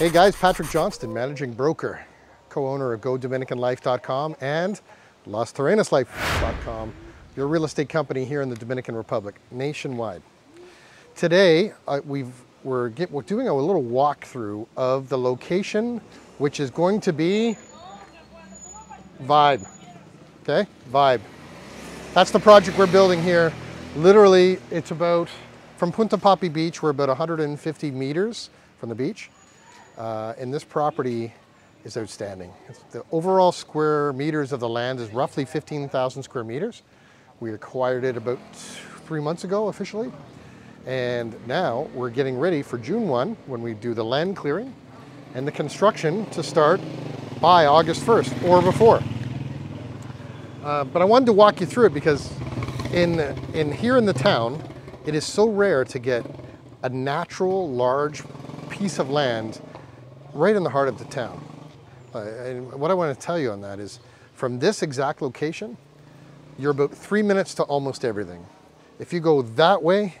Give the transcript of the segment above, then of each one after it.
Hey guys, Patrick Johnston, managing broker, co-owner of GoDominicanLife.com and LasTerrenasLife.com, your real estate company here in the Dominican Republic, nationwide. Today, uh, we've, we're, get, we're doing a little walkthrough of the location, which is going to be Vibe, okay? Vibe. That's the project we're building here. Literally, it's about, from Punta Popy Beach, we're about 150 meters from the beach. Uh, and this property is outstanding. It's the overall square meters of the land is roughly 15,000 square meters. We acquired it about three months ago officially. And now we're getting ready for June 1 when we do the land clearing and the construction to start by August 1st or before. Uh, but I wanted to walk you through it because in, in here in the town, it is so rare to get a natural large piece of land right in the heart of the town. Uh, and what I want to tell you on that is from this exact location, you're about three minutes to almost everything. If you go that way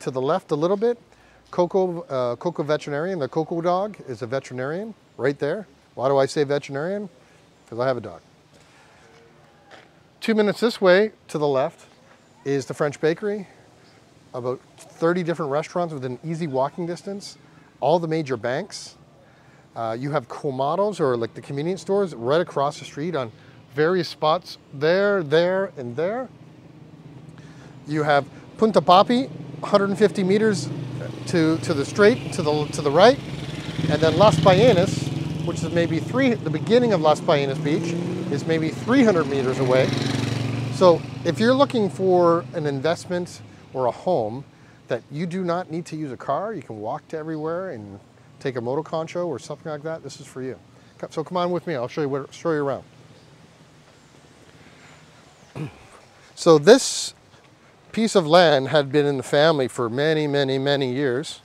to the left a little bit, Coco, uh, Coco Veterinarian, the Coco dog is a veterinarian right there. Why do I say veterinarian? Because I have a dog. Two minutes this way to the left is the French Bakery, about 30 different restaurants within easy walking distance, all the major banks, uh, you have Colmados or like the convenience stores right across the street on various spots there, there, and there. You have Punta Popy, 150 meters to, to the straight, to the, to the right. And then Las Ballenas, which is maybe three, the beginning of Las Ballenas Beach, is maybe 300 meters away. So if you're looking for an investment or a home that you do not need to use a car, you can walk to everywhere and take a moto concho or something like that, this is for you. So come on with me, I'll show you, what, show you around. so this piece of land had been in the family for many, many, many years.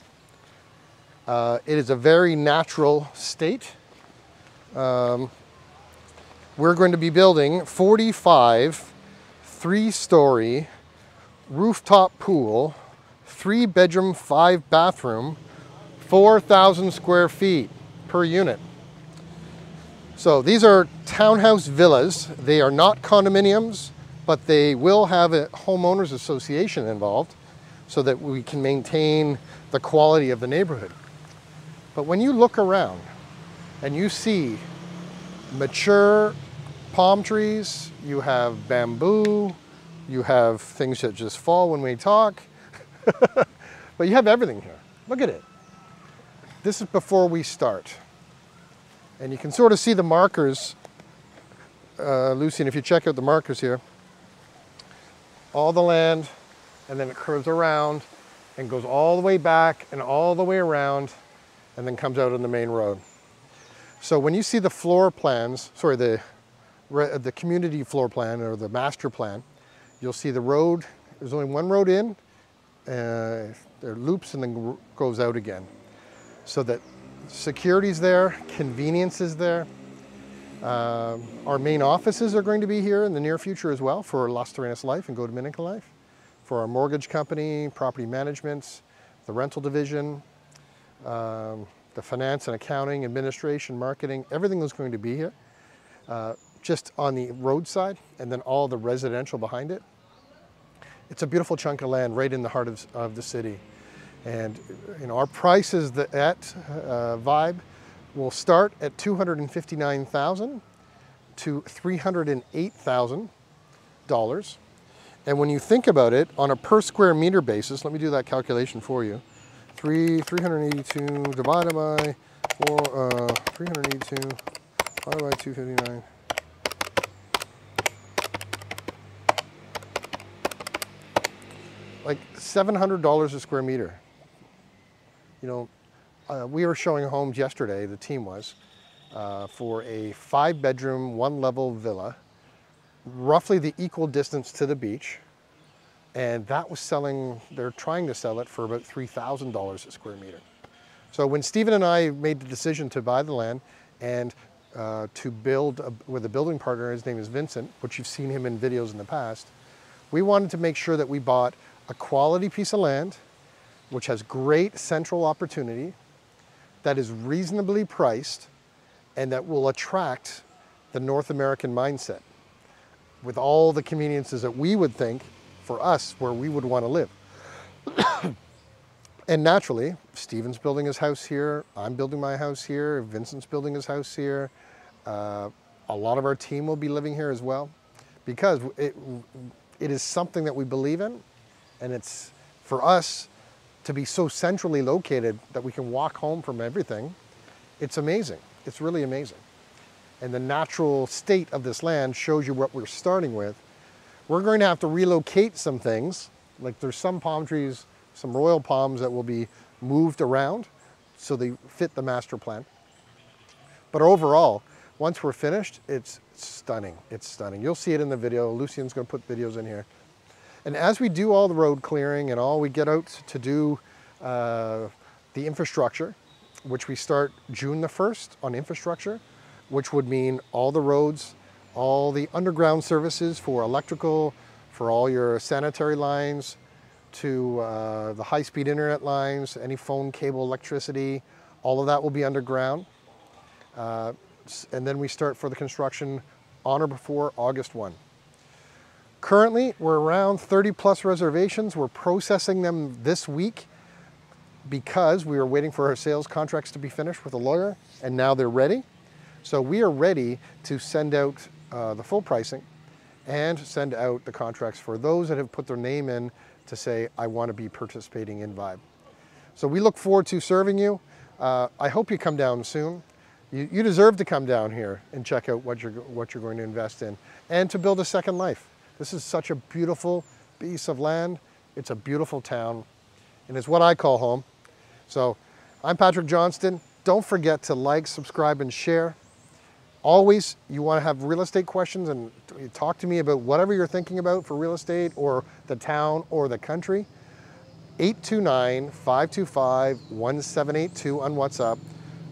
Uh, it is a very natural state. Um, we're going to be building 45 three-story rooftop pool, three bedroom, five bathroom, 4,000 square feet per unit. So these are townhouse villas. They are not condominiums, but they will have a homeowners association involved so that we can maintain the quality of the neighborhood. But when you look around and you see mature palm trees, you have bamboo, you have things that just fall when we talk, but you have everything here. Look at it. This is before we start. And you can sort of see the markers, uh, if you check out the markers here, all the land, and then it curves around and goes all the way back and all the way around and then comes out on the main road. So when you see the floor plans, sorry, the, the community floor plan or the master plan, you'll see the road, there's only one road in, uh, there loops and then goes out again so that security's there, convenience is there. Uh, our main offices are going to be here in the near future as well for Las Terrenas Life and Go Dominican Life, for our mortgage company, property management, the rental division, um, the finance and accounting, administration, marketing, everything is going to be here. Uh, just on the roadside and then all the residential behind it. It's a beautiful chunk of land right in the heart of, of the city. And you know, our prices at uh, Vibe will start at 259,000 to $308,000. And when you think about it on a per square meter basis, let me do that calculation for you. Three, 382 divided by four, uh, 382 divided by 259. Like $700 a square meter you know, uh, we were showing homes yesterday, the team was, uh, for a five bedroom, one level villa, roughly the equal distance to the beach. And that was selling, they're trying to sell it for about $3,000 a square meter. So when Stephen and I made the decision to buy the land and uh, to build a, with a building partner, his name is Vincent, which you've seen him in videos in the past, we wanted to make sure that we bought a quality piece of land which has great central opportunity, that is reasonably priced and that will attract the North American mindset with all the conveniences that we would think for us where we would want to live. and naturally, Steven's building his house here, I'm building my house here, Vincent's building his house here. Uh, a lot of our team will be living here as well because it, it is something that we believe in and it's for us to be so centrally located that we can walk home from everything. It's amazing. It's really amazing. And the natural state of this land shows you what we're starting with. We're going to have to relocate some things. Like there's some palm trees, some royal palms that will be moved around so they fit the master plan. But overall, once we're finished, it's stunning. It's stunning. You'll see it in the video. Lucien's going to put videos in here. And as we do all the road clearing and all we get out to do uh, the infrastructure, which we start June the 1st on infrastructure, which would mean all the roads, all the underground services for electrical, for all your sanitary lines, to uh, the high-speed internet lines, any phone cable electricity, all of that will be underground. Uh, and then we start for the construction on or before August 1. Currently, we're around 30 plus reservations. We're processing them this week because we were waiting for our sales contracts to be finished with a lawyer, and now they're ready. So we are ready to send out uh, the full pricing and send out the contracts for those that have put their name in to say, I want to be participating in Vibe. So we look forward to serving you. Uh, I hope you come down soon. You, you deserve to come down here and check out what you're, what you're going to invest in and to build a second life. This is such a beautiful piece of land. It's a beautiful town and it's what I call home. So I'm Patrick Johnston. Don't forget to like, subscribe, and share. Always, you want to have real estate questions and talk to me about whatever you're thinking about for real estate or the town or the country. 829-525-1782 on WhatsApp.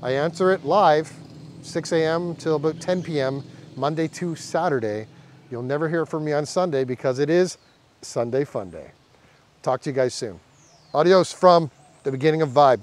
I answer it live, 6 a.m. till about 10 p.m., Monday to Saturday. You'll never hear from me on Sunday because it is Sunday Fun Day. Talk to you guys soon. Adios from the beginning of Vibe.